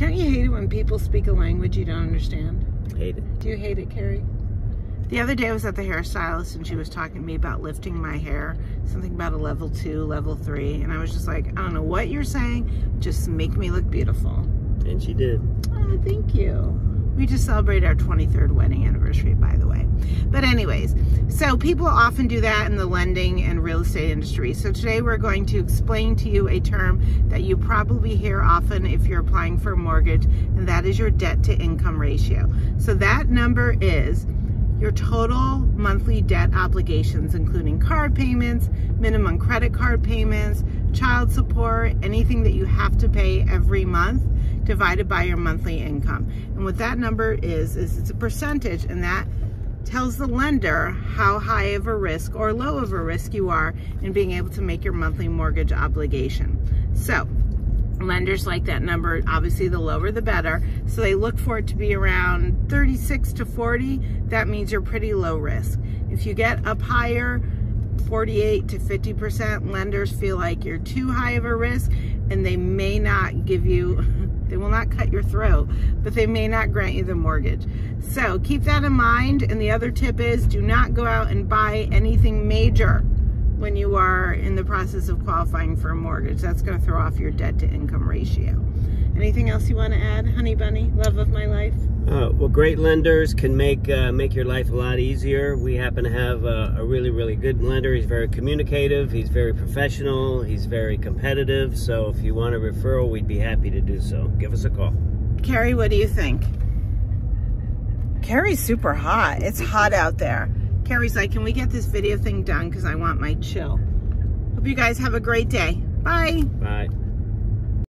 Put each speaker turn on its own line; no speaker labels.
Don't you hate it when people speak a language you don't understand?
Hate it.
Do you hate it, Carrie? The other day I was at the hairstylist and she was talking to me about lifting my hair, something about a level two, level three, and I was just like, I don't know what you're saying, just make me look beautiful.
And she did.
Oh, thank you. Just celebrated our 23rd wedding anniversary, by the way. But anyways, so people often do that in the lending and real estate industry. So today we're going to explain to you a term that you probably hear often if you're applying for a mortgage, and that is your debt to income ratio. So that number is your total monthly debt obligations, including card payments, minimum credit card payments, child support, anything that you have to pay every month divided by your monthly income. And what that number is, is it's a percentage and that tells the lender how high of a risk or low of a risk you are in being able to make your monthly mortgage obligation. So lenders like that number obviously the lower the better so they look for it to be around 36 to 40 that means you're pretty low risk if you get up higher 48 to 50 percent lenders feel like you're too high of a risk and they may not give you they will not cut your throat but they may not grant you the mortgage so keep that in mind and the other tip is do not go out and buy anything major when you are in the process of qualifying for a mortgage. That's going to throw off your debt to income ratio. Anything else you want to add, honey bunny, love of my life?
Uh, well, great lenders can make uh, make your life a lot easier. We happen to have a, a really, really good lender. He's very communicative. He's very professional. He's very competitive. So if you want a referral, we'd be happy to do so. Give us a call.
Carrie, what do you think? Carrie's super hot. It's hot out there. Carrie's like, can we get this video thing done because I want my chill. Hope you guys have a great day. Bye.
Bye.